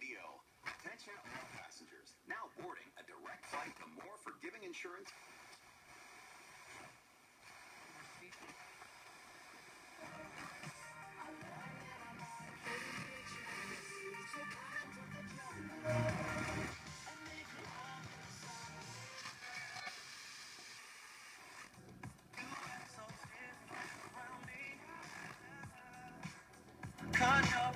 Radio. Attention all passengers. Now boarding a direct flight to more forgiving insurance. Condo.